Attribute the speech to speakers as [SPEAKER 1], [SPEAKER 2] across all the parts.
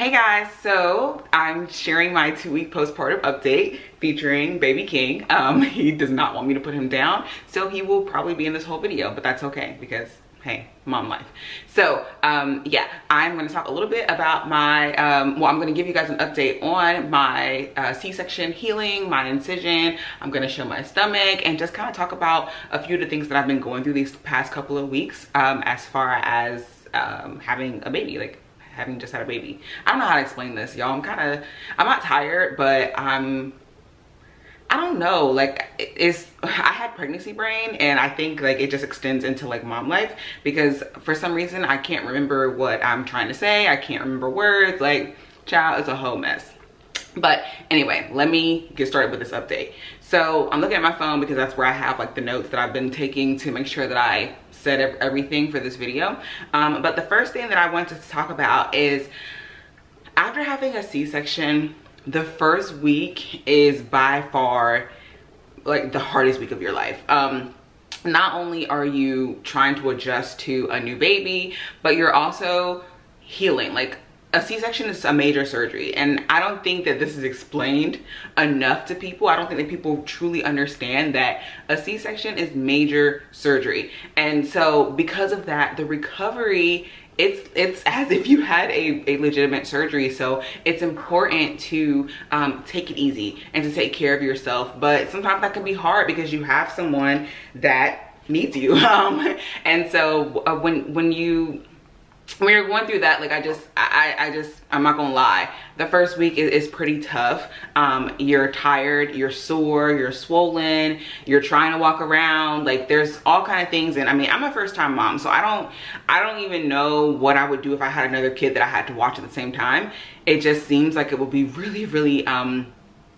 [SPEAKER 1] Hey guys, so I'm sharing my two week postpartum update featuring baby King. Um, he does not want me to put him down, so he will probably be in this whole video, but that's okay because hey, mom life. So um, yeah, I'm gonna talk a little bit about my, um, well, I'm gonna give you guys an update on my uh, C-section healing, my incision. I'm gonna show my stomach and just kind of talk about a few of the things that I've been going through these past couple of weeks um, as far as um, having a baby, like having just had a baby. I don't know how to explain this, y'all. I'm kind of, I'm not tired, but I'm, I don't know, like it's, I had pregnancy brain and I think like it just extends into like mom life because for some reason I can't remember what I'm trying to say. I can't remember words, like child, is a whole mess. But anyway, let me get started with this update. So I'm looking at my phone because that's where I have like the notes that I've been taking to make sure that I said everything for this video. Um, but the first thing that I wanted to talk about is after having a C-section, the first week is by far like the hardest week of your life. Um, not only are you trying to adjust to a new baby, but you're also healing. Like a C-section is a major surgery and I don't think that this is explained enough to people. I don't think that people truly understand that a C-section is major surgery. And so because of that, the recovery it's it's as if you had a, a legitimate surgery so it's important to um, take it easy and to take care of yourself but sometimes that can be hard because you have someone that needs you um, and so uh, when when you when you're going through that like i just i i just i'm not gonna lie. The first week is, is pretty tough. Um you're tired you're sore you're swollen you're trying to walk around. Like there's all kind of things and i mean i'm a first time mom so i don't i don't even know what i would do if i had another kid that i had to watch at the same time. It just seems like it would be really really um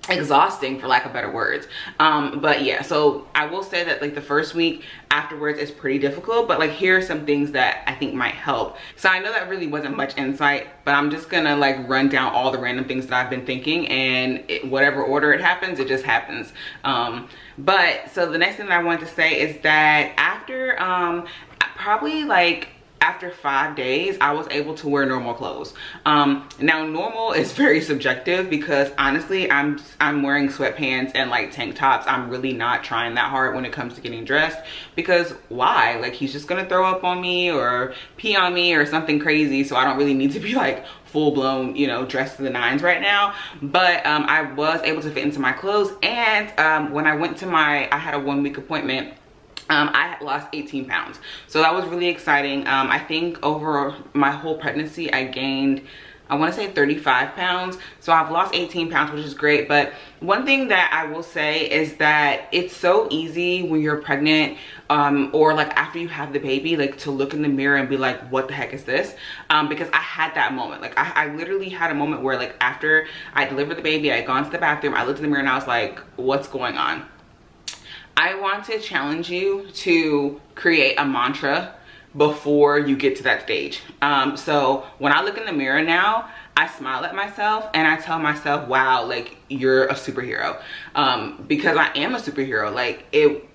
[SPEAKER 1] exhausting for lack of better words. Um but yeah so i will say that like the first week afterwards is pretty difficult but like here are some things that i think might help. So i know that really wasn't much insight but i'm just gonna like run down all the random things that i've been thinking and it, whatever order it happens it just happens. Um but so the next thing that i wanted to say is that after um probably like after five days i was able to wear normal clothes. Um now normal is very subjective because honestly i'm i'm wearing sweatpants and like tank tops. I'm really not trying that hard when it comes to getting dressed because why? Like he's just gonna throw up on me or pee on me or something crazy so i don't really need to be like full-blown you know dressed to the nines right now. But um i was able to fit into my clothes and um when i went to my i had a one week appointment um, I lost 18 pounds. So that was really exciting. Um, I think over my whole pregnancy, I gained, I wanna say 35 pounds. So I've lost 18 pounds, which is great. But one thing that I will say is that it's so easy when you're pregnant um, or like after you have the baby, like to look in the mirror and be like, what the heck is this? Um, because I had that moment. Like I, I literally had a moment where like after I delivered the baby, I had gone to the bathroom, I looked in the mirror and I was like, what's going on? I want to challenge you to create a mantra before you get to that stage. Um, so when I look in the mirror now, I smile at myself and I tell myself, wow, like you're a superhero. Um, because I am a superhero. Like it,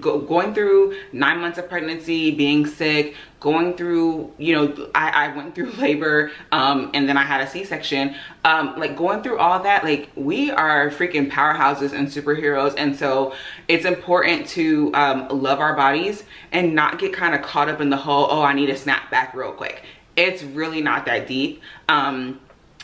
[SPEAKER 1] go, going through nine months of pregnancy, being sick, going through, you know, I, I went through labor um, and then I had a C-section. Um, like going through all that, like we are freaking powerhouses and superheroes. And so it's important to um, love our bodies and not get kind of caught up in the whole, oh, I need to snap back real quick. It's really not that deep. Um,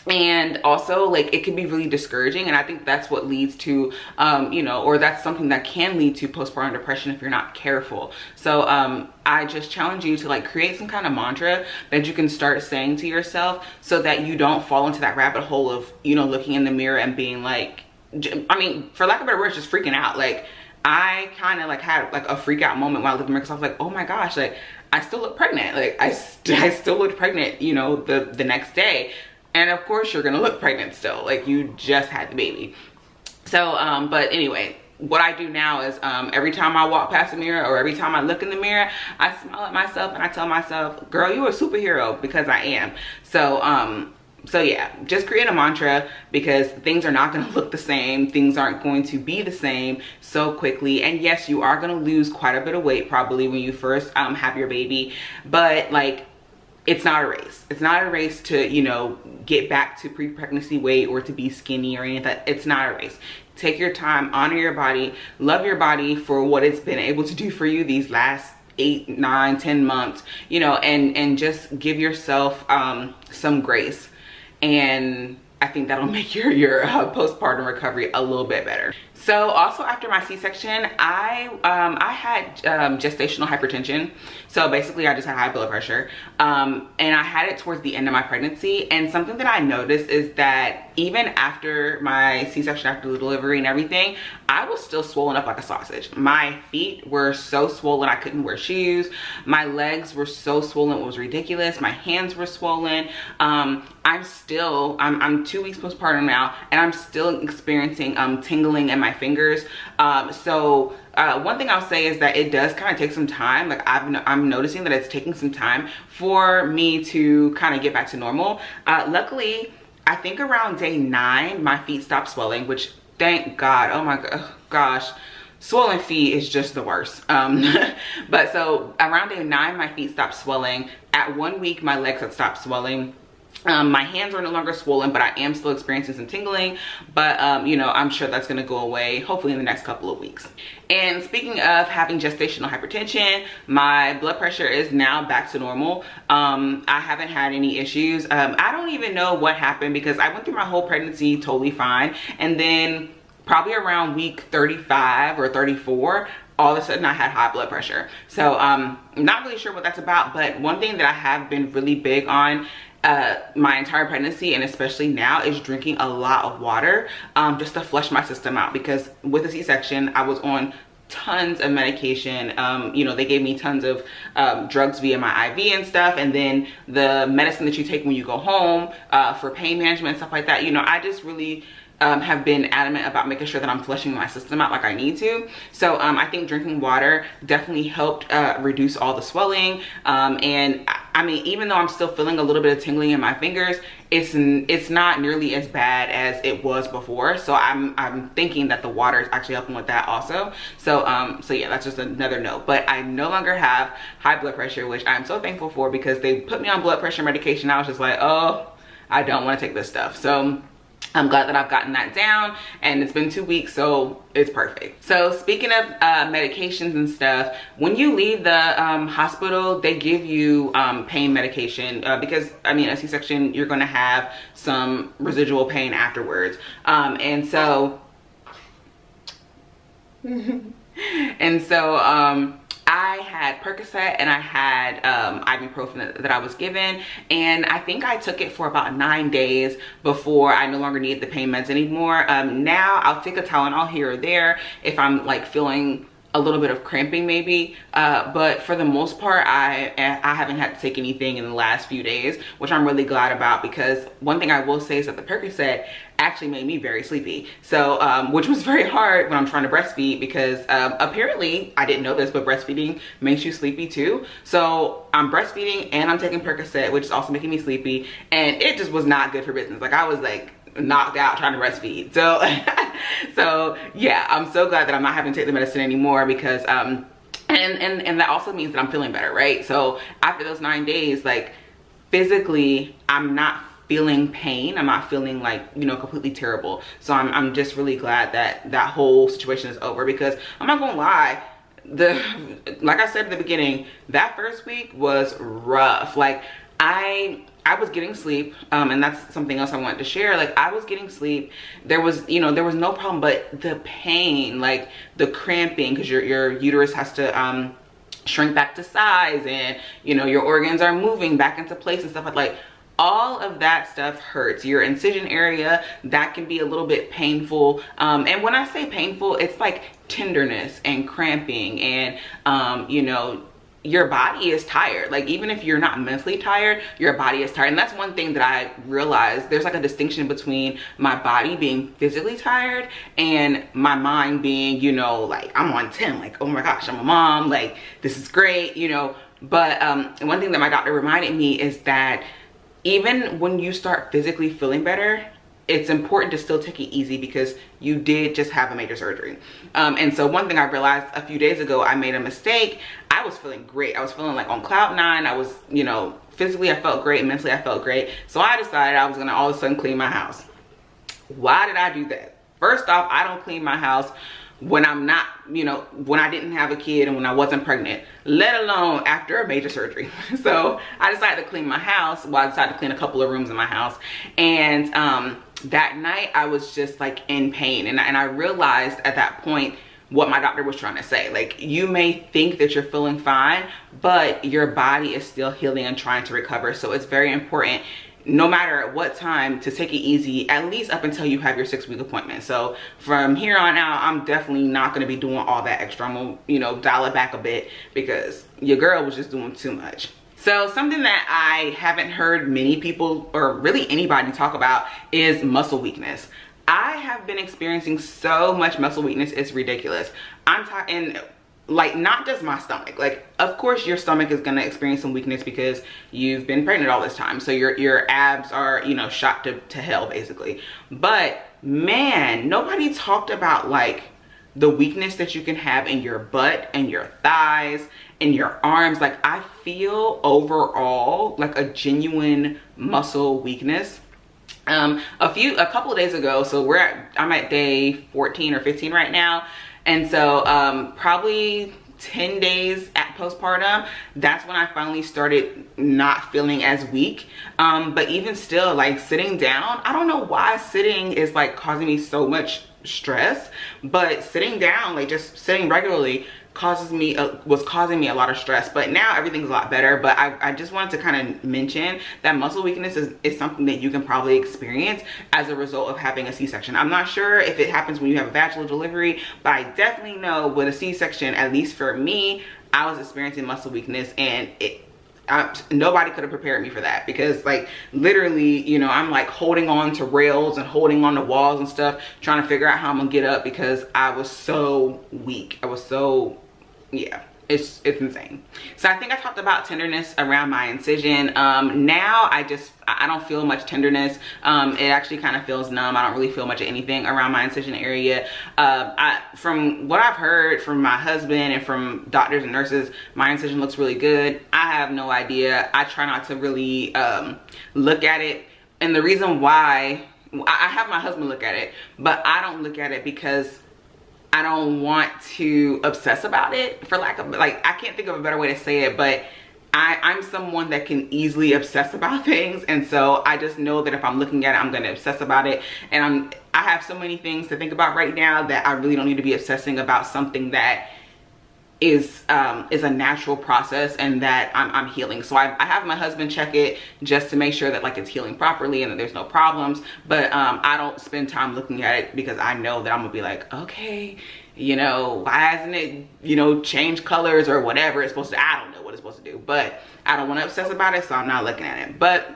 [SPEAKER 1] and also like it can be really discouraging and i think that's what leads to um you know or that's something that can lead to postpartum depression if you're not careful. So um i just challenge you to like create some kind of mantra that you can start saying to yourself so that you don't fall into that rabbit hole of you know looking in the mirror and being like i mean for lack of better words just freaking out. Like I kind of like had like a freak out moment when I looked in the mirror because I was like, oh my gosh, like I still look pregnant. Like I, st I still looked pregnant, you know, the, the next day and of course you're gonna look pregnant still like you just had the baby so um but anyway what I do now is um, every time I walk past the mirror or every time I look in the mirror, I smile at myself and I tell myself, girl, you're a superhero because I am. So, um, so yeah, just create a mantra because things are not going to look the same. Things aren't going to be the same so quickly. And yes, you are going to lose quite a bit of weight probably when you first um, have your baby. But like it's not a race. It's not a race to, you know, get back to pre-pregnancy weight or to be skinny or anything. It's not a race. Take your time, honor your body, love your body for what it's been able to do for you these last eight, nine, ten months, you know, and, and just give yourself um, some grace. And I think that'll make your, your uh, postpartum recovery a little bit better. So also after my C-section, I um, I had um, gestational hypertension. So basically I just had high blood pressure. Um, and I had it towards the end of my pregnancy. And something that I noticed is that even after my C-section, after the delivery and everything, I was still swollen up like a sausage. My feet were so swollen I couldn't wear shoes. My legs were so swollen it was ridiculous. My hands were swollen. Um, I'm still, I'm, I'm two weeks postpartum now and I'm still experiencing um, tingling in my fingers. Um, so uh, one thing I'll say is that it does kind of take some time. Like I've, I'm noticing that it's taking some time for me to kind of get back to normal. Uh, luckily, I think around day nine, my feet stopped swelling, which thank God, oh my gosh, swollen feet is just the worst. Um, but so around day nine, my feet stopped swelling. At one week, my legs had stopped swelling um, my hands are no longer swollen, but I am still experiencing some tingling. But, um, you know, I'm sure that's going to go away hopefully in the next couple of weeks. And speaking of having gestational hypertension, my blood pressure is now back to normal. Um, I haven't had any issues. Um, I don't even know what happened because I went through my whole pregnancy totally fine. And then probably around week 35 or 34, all of a sudden I had high blood pressure. So um, I'm not really sure what that's about, but one thing that I have been really big on uh, my entire pregnancy and especially now is drinking a lot of water um, just to flush my system out because with a C-section I was on tons of medication. Um, you know they gave me tons of um, drugs via my IV and stuff. And then the medicine that you take when you go home uh, for pain management and stuff like that you know I just really um, have been adamant about making sure that I'm flushing my system out like I need to. So um, I think drinking water definitely helped uh, reduce all the swelling. Um, and I mean, even though I'm still feeling a little bit of tingling in my fingers, it's it's not nearly as bad as it was before. So I'm I'm thinking that the water is actually helping with that also. So um so yeah, that's just another note. But I no longer have high blood pressure, which I'm so thankful for because they put me on blood pressure medication. I was just like, oh, I don't want to take this stuff. So I'm glad that I've gotten that down and it's been two weeks so it's perfect. So speaking of uh, medications and stuff, when you leave the um, hospital, they give you um, pain medication uh, because I mean a C-section, you're gonna have some residual pain afterwards. Um, and so, and so um, I had Percocet and I had um, ibuprofen that, I was given and I think I took it for about nine days before I no longer needed the pain meds anymore. Um, now I'll take a Tylenol here or there if I'm like feeling a little bit of cramping maybe. Uh, but for the most part I I haven't had to take anything in the last few days which I'm really glad about because one thing I will say is that the Percocet actually made me very sleepy. So um, which was very hard when I'm trying to breastfeed because um, apparently I didn't know this but breastfeeding makes you sleepy too. So I'm breastfeeding and I'm taking Percocet which is also making me sleepy and it just was not good for business. Like I was like knocked out trying to breastfeed. So, so yeah, I'm so glad that I'm not having to take the medicine anymore because, um, and, and, and that also means that I'm feeling better, right? So after those nine days, like physically, I'm not feeling pain. I'm not feeling like, you know, completely terrible. So I'm, I'm just really glad that that whole situation is over because I'm not gonna lie, the, like I said at the beginning, that first week was rough. Like I I was getting sleep, um, and that's something else I wanted to share. Like I was getting sleep. There was, you know, there was no problem, but the pain, like the cramping, because your your uterus has to um, shrink back to size, and you know your organs are moving back into place and stuff like like all of that stuff hurts your incision area that can be a little bit painful um, and when i say painful it's like tenderness and cramping and um, you know your body is tired. Like even if you're not mentally tired your body is tired. And that's one thing that i realized. There's like a distinction between my body being physically tired and my mind being you know like i'm on 10 like oh my gosh i'm a mom. Like this is great you know. But um one thing that my doctor reminded me is that even when you start physically feeling better it's important to still take it easy because you did just have a major surgery. Um, and so one thing I realized a few days ago, I made a mistake. I was feeling great. I was feeling like on cloud nine. I was, you know, physically I felt great, mentally I felt great. So I decided I was gonna all of a sudden clean my house. Why did I do that? First off, I don't clean my house when I'm not, you know, when I didn't have a kid and when I wasn't pregnant, let alone after a major surgery. So I decided to clean my house. Well, I decided to clean a couple of rooms in my house. And um, that night I was just like in pain. And, and I realized at that point, what my doctor was trying to say. Like you may think that you're feeling fine, but your body is still healing and trying to recover. So it's very important no matter at what time to take it easy at least up until you have your six week appointment so from here on out i'm definitely not going to be doing all that extra i'm gonna you know dial it back a bit because your girl was just doing too much so something that I haven't heard many people or really anybody talk about is muscle weakness. I have been experiencing so much muscle weakness, it's ridiculous. I'm talking like not just my stomach like of course your stomach is going to experience some weakness because you've been pregnant all this time so your your abs are you know shot to, to hell basically but man nobody talked about like the weakness that you can have in your butt and your thighs and your arms like i feel overall like a genuine muscle weakness um a few a couple of days ago so we're at i'm at day 14 or 15 right now and so um, probably 10 days at postpartum, that's when I finally started not feeling as weak. Um, but even still, like sitting down, I don't know why sitting is like causing me so much stress, but sitting down, like just sitting regularly causes me uh, was causing me a lot of stress. But now everything's a lot better but I, I just wanted to kind of mention that muscle weakness is, is something that you can probably experience as a result of having a c-section. I'm not sure if it happens when you have a vaginal delivery but i definitely know with a c-section at least for me i was experiencing muscle weakness and it I, nobody could have prepared me for that because like literally you know i'm like holding on to rails and holding on to walls and stuff trying to figure out how i'm gonna get up because i was so weak. I was so yeah it's it's insane. So i think i talked about tenderness around my incision. Um now i just i don't feel much tenderness. Um it actually kind of feels numb. I don't really feel much of anything around my incision area. Uh, i from what i've heard from my husband and from doctors and nurses my incision looks really good. I have no idea. I try not to really um look at it. And the reason why i have my husband look at it but i don't look at it because I don't want to obsess about it for lack of like I can't think of a better way to say it but I, I'm someone that can easily obsess about things and so I just know that if I'm looking at it I'm gonna obsess about it. And I'm I have so many things to think about right now that I really don't need to be obsessing about something that is um, is a natural process and that I'm, I'm healing. So I, I, have my husband check it just to make sure that like it's healing properly and that there's no problems. But um, I don't spend time looking at it because I know that I'm gonna be like, okay, you know, why hasn't it, you know, changed colors or whatever it's supposed to, I don't know what it's supposed to do. But I don't want to obsess about it, so I'm not looking at it. But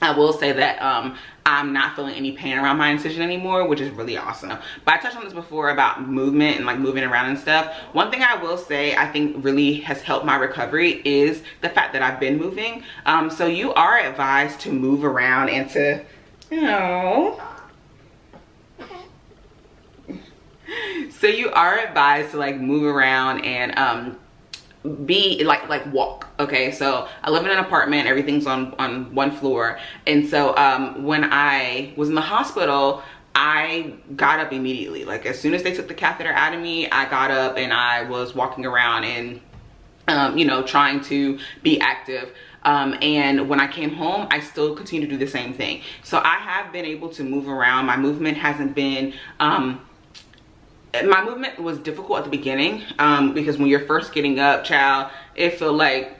[SPEAKER 1] I will say that um, I'm not feeling any pain around my incision anymore, which is really awesome. But I touched on this before about movement and like moving around and stuff. One thing I will say I think really has helped my recovery is the fact that I've been moving. Um, so you are advised to move around and to, you know, so you are advised to like move around and um, be like like walk okay so i live in an apartment everything's on on one floor and so um when i was in the hospital i got up immediately like as soon as they took the catheter out of me i got up and i was walking around and um you know trying to be active um, and when I came home, I still continue to do the same thing. So I have been able to move around. My movement hasn't been um, my movement was difficult at the beginning um, because when you're first getting up, child, it felt like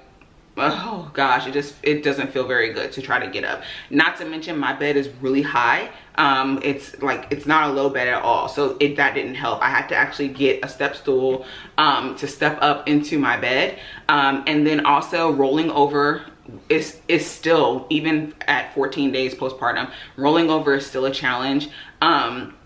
[SPEAKER 1] oh gosh it just it doesn't feel very good to try to get up. Not to mention my bed is really high. Um it's like it's not a low bed at all. So it that didn't help. I had to actually get a step stool um to step up into my bed. Um and then also rolling over is is still even at 14 days postpartum rolling over is still a challenge. Um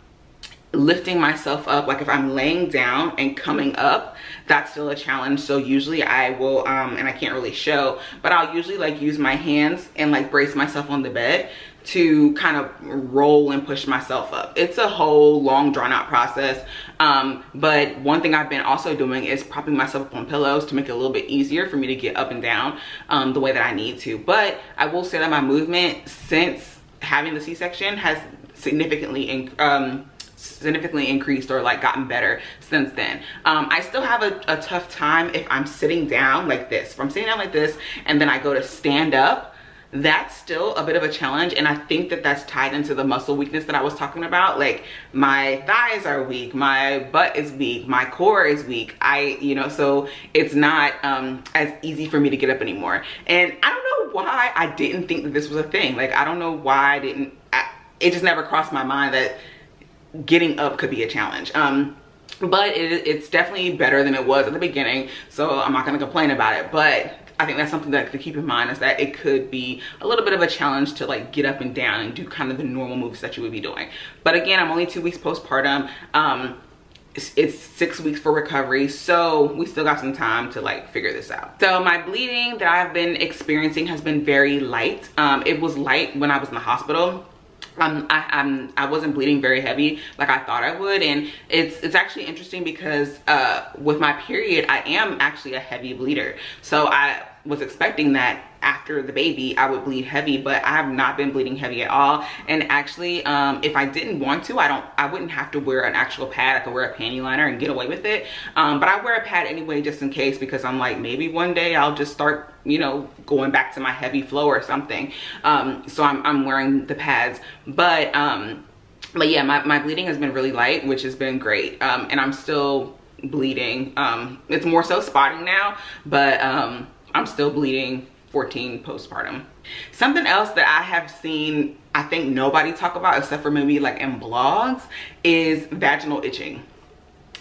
[SPEAKER 1] lifting myself up like if i'm laying down and coming up that's still a challenge so usually i will um and i can't really show but i'll usually like use my hands and like brace myself on the bed to kind of roll and push myself up. It's a whole long drawn out process. Um, but one thing I've been also doing is propping myself up on pillows to make it a little bit easier for me to get up and down um, the way that I need to. But I will say that my movement since having the C-section has significantly um, significantly increased or like gotten better since then. Um, I still have a, a tough time if I'm sitting down like this. If I'm sitting down like this and then I go to stand up, that's still a bit of a challenge and i think that that's tied into the muscle weakness that i was talking about like my thighs are weak my butt is weak my core is weak i you know so it's not um as easy for me to get up anymore and i don't know why i didn't think that this was a thing like i don't know why i didn't I, it just never crossed my mind that getting up could be a challenge. Um but it, it's definitely better than it was at the beginning so i'm not gonna complain about it. But I think that's something that to keep in mind is that it could be a little bit of a challenge to like get up and down and do kind of the normal moves that you would be doing. But again, I'm only two weeks postpartum. Um, it's, it's, six weeks for recovery so we still got some time to like figure this out. So my bleeding that i've been experiencing has been very light. Um, it was light when i was in the hospital um, I, I'm, I wasn't bleeding very heavy like I thought I would. And it's, it's actually interesting because uh, with my period, I am actually a heavy bleeder. So I was expecting that after the baby I would bleed heavy but I have not been bleeding heavy at all. And actually um, if I didn't want to I don't I wouldn't have to wear an actual pad. I could wear a panty liner and get away with it. Um, but I wear a pad anyway just in case because I'm like maybe one day I'll just start you know going back to my heavy flow or something. Um, so I'm, I'm wearing the pads. But um, but yeah my, my bleeding has been really light which has been great. Um, and I'm still bleeding. Um, it's more so spotting now but I'm still bleeding 14 postpartum. Something else that I have seen, I think nobody talk about except for maybe like in blogs is vaginal itching.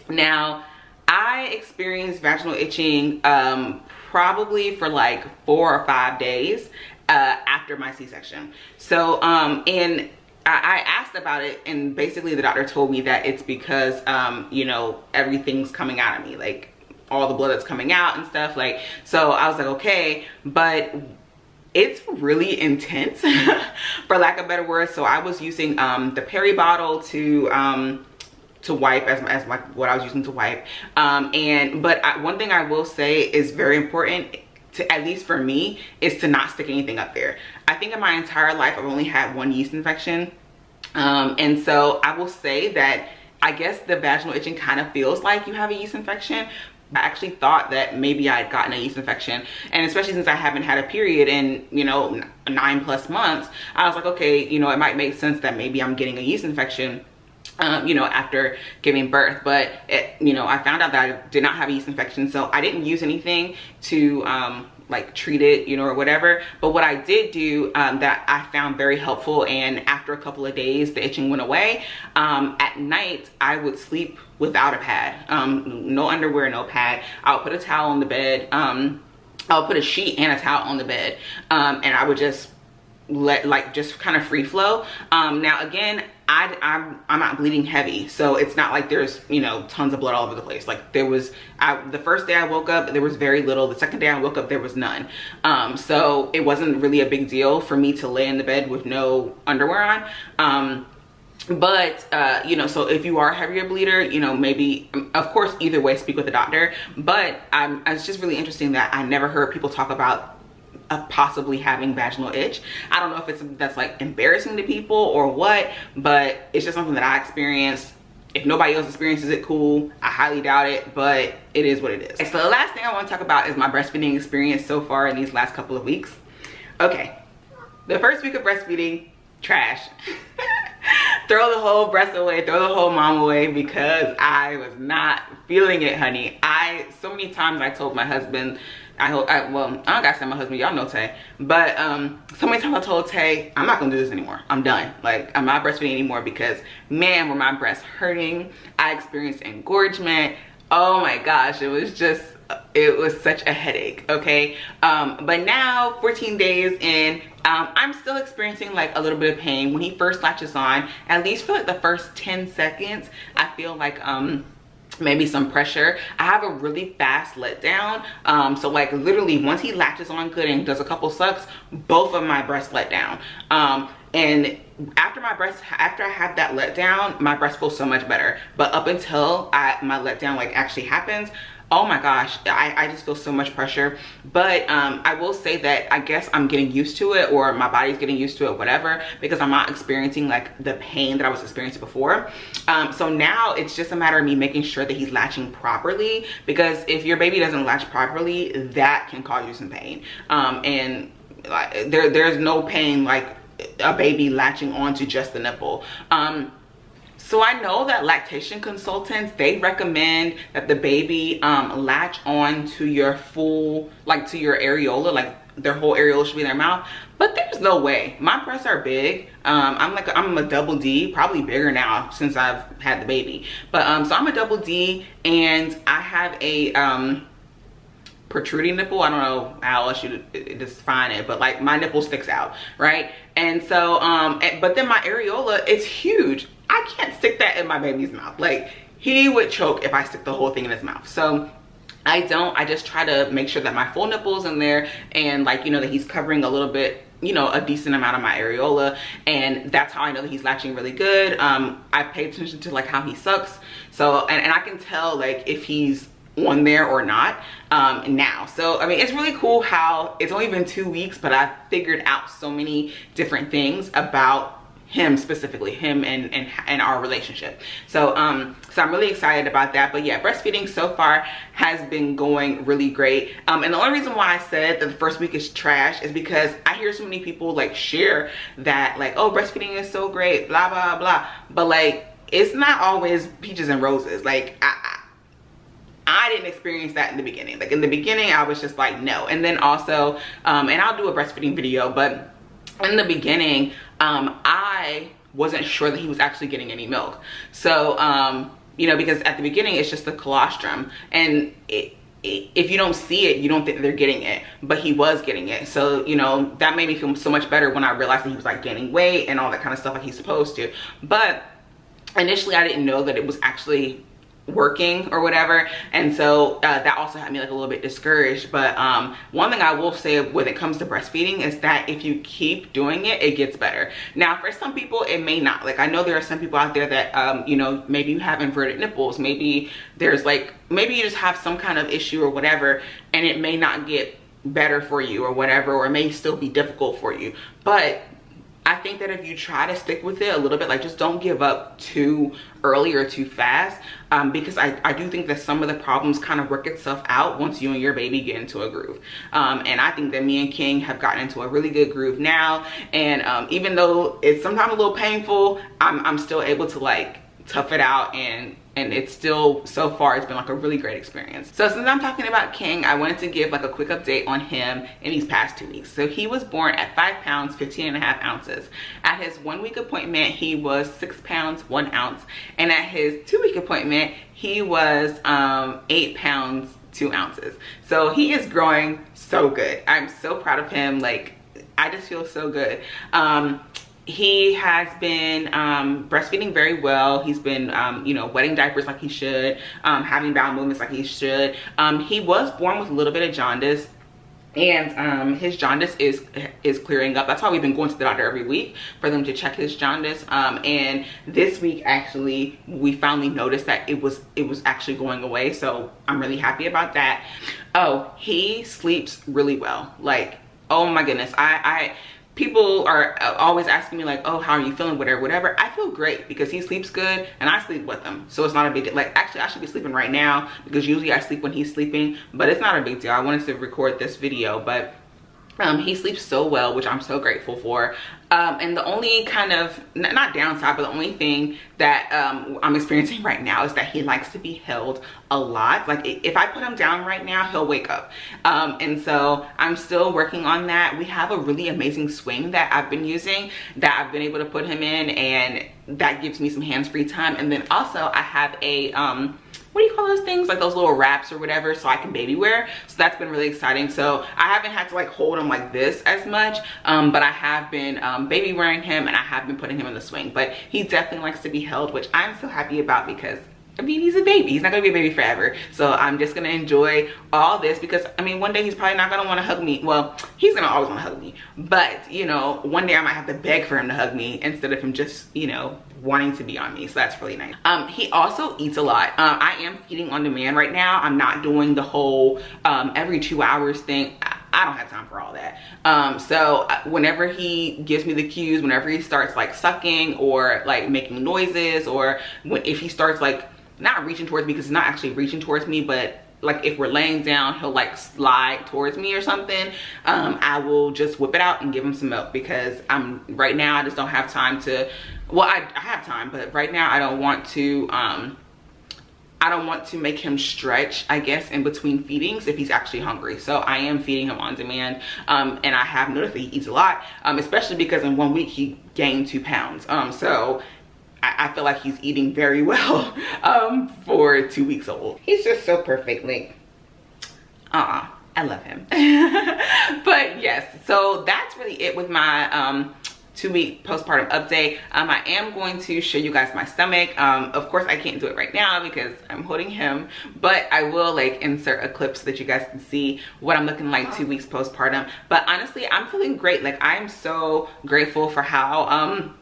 [SPEAKER 1] Now, I experienced vaginal itching um, probably for like four or five days uh, after my C-section. So, um, and I, asked about it and basically the doctor told me that it's because, um, you know, everything's coming out of me. Like all the blood that's coming out and stuff like so i was like okay but it's really intense for lack of better words. So i was using um the peri bottle to um to wipe as, as like what i was using to wipe. Um and but I, one thing i will say is very important to at least for me is to not stick anything up there. I think in my entire life i've only had one yeast infection. Um and so i will say that I guess the vaginal itching kind of feels like you have a yeast infection, I actually thought that maybe I had gotten a yeast infection. And especially since I haven't had a period in, you know, nine plus months, I was like, okay, you know, it might make sense that maybe I'm getting a yeast infection um, you know, after giving birth. But, it, you know, I found out that I did not have yeast infection. So I didn't use anything to um, like treat it, you know, or whatever. But what I did do um, that I found very helpful and after a couple of days, the itching went away. Um, at night, I would sleep without a pad, um, no underwear, no pad. I'll put a towel on the bed. Um, I'll put a sheet and a towel on the bed. Um, and I would just let like just kind of free flow. Um, now again, I, I'm, I'm not bleeding heavy. So it's not like there's, you know, tons of blood all over the place. Like there was, I, the first day I woke up, there was very little. The second day I woke up, there was none. Um, so it wasn't really a big deal for me to lay in the bed with no underwear on. Um, but uh you know so if you are a heavier bleeder you know maybe of course either way speak with a doctor but i'm it's just really interesting that i never heard people talk about of possibly having vaginal itch. I don't know if it's that's like embarrassing to people or what, but it's just something that I experienced. If nobody else experiences it, cool. I highly doubt it, but it is what it is. So the last thing I want to talk about is my breastfeeding experience so far in these last couple of weeks. Okay, the first week of breastfeeding, trash. throw the whole breast away, throw the whole mom away because I was not feeling it, honey. I, so many times I told my husband, I hope, I, well, I don't gotta say my husband, y'all know Tay. But um, so many times I told Tay, I'm not gonna do this anymore. I'm done. Like, I'm not breastfeeding anymore because, man, were my breasts hurting. I experienced engorgement. Oh my gosh, it was just, it was such a headache, okay? Um, but now, 14 days in, um, I'm still experiencing like a little bit of pain. When he first latches on, at least for like the first 10 seconds, I feel like, um, maybe some pressure. I have a really fast letdown. Um so like literally once he latches on good and does a couple sucks both of my breasts let down. Um and after my breast after i have that letdown my breast feels so much better. But up until I, my letdown like actually happens oh my gosh I, I just feel so much pressure. But um, i will say that i guess i'm getting used to it or my body's getting used to it whatever because i'm not experiencing like the pain that i was experiencing before. Um, so now it's just a matter of me making sure that he's latching properly because if your baby doesn't latch properly that can cause you some pain. Um, and like there there's no pain like a baby latching onto just the nipple. Um, so I know that lactation consultants, they recommend that the baby um, latch on to your full, like to your areola, like their whole areola should be in their mouth. But there's no way. My breasts are big. Um, I'm like, a, I'm a double D, probably bigger now since I've had the baby. But um, so I'm a double D and I have a, um, protruding nipple. I don't know how else you define it, but like my nipple sticks out, right? And so, um, but then my areola, it's huge. I can't stick that in my baby's mouth. Like he would choke if I stick the whole thing in his mouth. So I don't, I just try to make sure that my full nipple's in there and like, you know, that he's covering a little bit you know a decent amount of my areola and that's how i know that he's latching really good um i pay attention to like how he sucks so and, and i can tell like if he's on there or not um, now. So, I mean, it's really cool how it's only been two weeks, but I've figured out so many different things about him specifically him and and, and our relationship. So um so i'm really excited about that. But yeah breastfeeding so far has been going really great. Um and the only reason why i said that the first week is trash is because i hear so many people like share that like oh breastfeeding is so great blah blah blah. But like it's not always peaches and roses. Like i I didn't experience that in the beginning. Like in the beginning, I was just like, no. And then also, um, and I'll do a breastfeeding video, but in the beginning, um, I wasn't sure that he was actually getting any milk. So, um, you know, because at the beginning, it's just the colostrum. And it, if you don't see it, you don't think they're getting it, but he was getting it. So, you know, that made me feel so much better when I realized that he was like gaining weight and all that kind of stuff like he's supposed to. But initially I didn't know that it was actually working or whatever. And so uh, that also had me like a little bit discouraged. But um, one thing i will say when it comes to breastfeeding is that if you keep doing it it gets better. Now for some people it may not. Like i know there are some people out there that um, you know maybe you have inverted nipples. Maybe there's like maybe you just have some kind of issue or whatever and it may not get better for you or whatever or it may still be difficult for you. But I think that if you try to stick with it a little bit, like just don't give up too early or too fast um, because I, I do think that some of the problems kind of work itself out once you and your baby get into a groove. Um, and I think that me and King have gotten into a really good groove now. And um, even though it's sometimes a little painful, I'm, I'm still able to like tough it out and and it's still so far it's been like a really great experience. So since i'm talking about king i wanted to give like a quick update on him in these past two weeks. So he was born at five pounds 15 and a half ounces. At his one week appointment he was six pounds one ounce. And at his two week appointment he was um eight pounds two ounces. So he is growing so good. I'm so proud of him. Like i just feel so good. Um he has been um, breastfeeding very well. He's been, um, you know, wetting diapers like he should, um, having bowel movements like he should. Um, he was born with a little bit of jaundice and um, his jaundice is is clearing up. That's why we've been going to the doctor every week for them to check his jaundice. Um, and this week, actually, we finally noticed that it was it was actually going away. So I'm really happy about that. Oh, he sleeps really well. Like, oh my goodness, I I people are always asking me like oh how are you feeling whatever whatever. I feel great because he sleeps good and i sleep with him. So it's not a big deal. Like actually i should be sleeping right now because usually i sleep when he's sleeping but it's not a big deal. I wanted to record this video but um, he sleeps so well, which I'm so grateful for. Um, and the only kind of, not downside, but the only thing that um, I'm experiencing right now is that he likes to be held a lot. Like if I put him down right now, he'll wake up. Um, and so I'm still working on that. We have a really amazing swing that I've been using that I've been able to put him in and that gives me some hands-free time. And then also I have a, um, what do you call those things? Like those little wraps or whatever so i can baby wear. So that's been really exciting. So i haven't had to like hold him like this as much um, but i have been um, baby wearing him and i have been putting him in the swing. But he definitely likes to be held which i'm so happy about because I mean, he's a baby. He's not gonna be a baby forever. So I'm just gonna enjoy all this because I mean, one day he's probably not gonna wanna hug me. Well, he's gonna always wanna hug me. But, you know, one day I might have to beg for him to hug me instead of him just, you know, wanting to be on me. So that's really nice. Um, he also eats a lot. Um, I am feeding on demand right now. I'm not doing the whole um, every two hours thing. I don't have time for all that. Um, so uh, whenever he gives me the cues, whenever he starts like sucking or like making noises or when, if he starts like not reaching towards me because he's not actually reaching towards me, but like if we're laying down, he'll like slide towards me or something. Um, I will just whip it out and give him some milk because I'm right now, I just don't have time to, well, I, I have time, but right now I don't want to, um, I don't want to make him stretch, I guess, in between feedings if he's actually hungry. So I am feeding him on demand. Um, and I have noticed that he eats a lot, um, especially because in one week he gained two pounds. Um, so I, I, feel like he's eating very well um, for two weeks old. He's just so perfect. Like, uh-uh. I love him. but yes, so that's really it with my um, two week postpartum update. Um, I am going to show you guys my stomach. Um, of course, I can't do it right now because I'm holding him, but I will like insert a clip so that you guys can see what I'm looking like two weeks postpartum. But honestly, I'm feeling great. Like I'm so grateful for how um,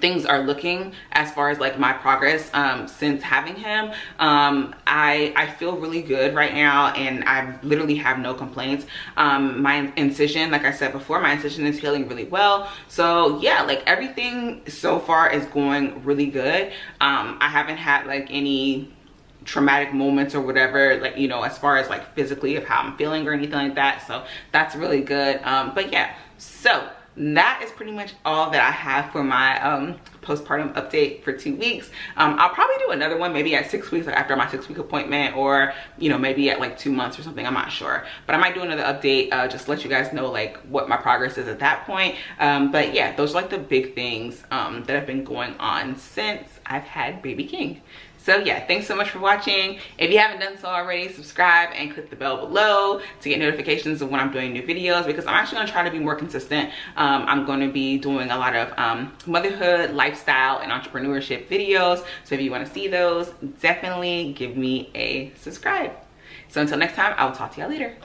[SPEAKER 1] things are looking as far as like my progress um, since having him. Um, I, I feel really good right now and I literally have no complaints. Um, my incision, like I said before, my incision is healing really well. So yeah, like everything so far is going really good. Um, I haven't had like any traumatic moments or whatever like you know as far as like physically of how i'm feeling or anything like that so that's really good um but yeah so that is pretty much all that I have for my um, postpartum update for two weeks. Um, I'll probably do another one maybe at six weeks like after my six week appointment or, you know, maybe at like two months or something. I'm not sure. But I might do another update uh, just let you guys know like what my progress is at that point. Um, but yeah, those are like the big things um, that have been going on since I've had baby King. So yeah, thanks so much for watching. If you haven't done so already, subscribe and click the bell below to get notifications of when I'm doing new videos because I'm actually gonna try to be more consistent. Um, I'm gonna be doing a lot of um, motherhood, lifestyle, and entrepreneurship videos. So if you wanna see those, definitely give me a subscribe. So until next time, I will talk to y'all later.